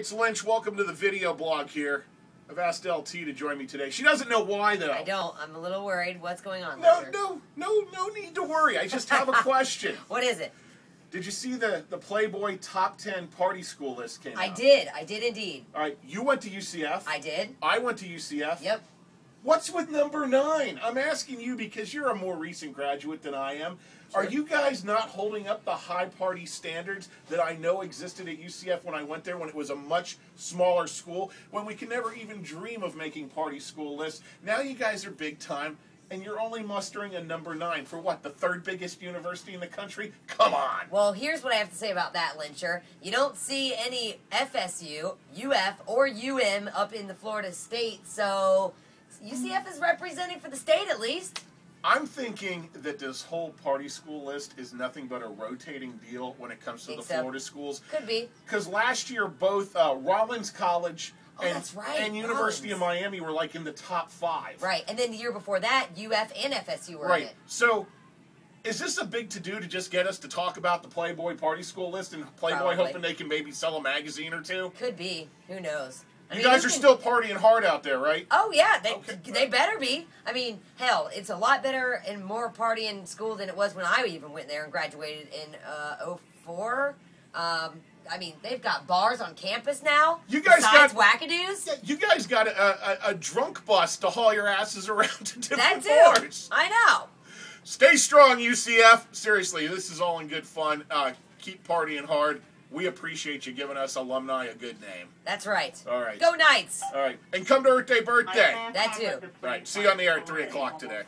it's Lynch. Welcome to the video blog here. I've asked LT to join me today. She doesn't know why though. I don't. I'm a little worried. What's going on? No, no, no, no need to worry. I just have a question. What is it? Did you see the the Playboy top ten party school list came I out? did. I did indeed. All right, you went to UCF. I did. I went to UCF. Yep. What's with number nine? I'm asking you because you're a more recent graduate than I am. Are you guys not holding up the high party standards that I know existed at UCF when I went there when it was a much smaller school, when we could never even dream of making party school lists? Now you guys are big time and you're only mustering a number nine for what, the third biggest university in the country? Come on. Well, here's what I have to say about that, Lyncher. You don't see any FSU, UF, or UM up in the Florida state, so UCF is representing for the state at least. I'm thinking that this whole party school list is nothing but a rotating deal when it comes to the so? Florida schools. Could be. Because last year, both uh, Rollins College Oh, and, right, and University of Miami were like in the top five. Right. And then the year before that, UF and FSU were in Right. it. So, is this a big to do to just get us to talk about the Playboy party school list and Playboy Probably. hoping they can maybe sell a magazine or two? Could be. Who knows? I You mean, guys are can- still partying hard out there, right? Oh yeah, they Okay. they better be. I mean, hell, it's a lot better and more party in school than it was when I even went there and graduated in uh, 04. Um, I mean, they've got bars on campus now. You guys got- wackadoos. Yeah, You guys got a, a, a drunk bus to haul your asses around to That different too. bars. I know. Stay strong, UCF. Seriously, this is all in good fun. Uh, keep partying hard. We appreciate you giving us alumni a good name. That's right. All right. Go Knights. All right. And come to Earth Day birthday. That too. Right. See you on the air at 3 o'clock today.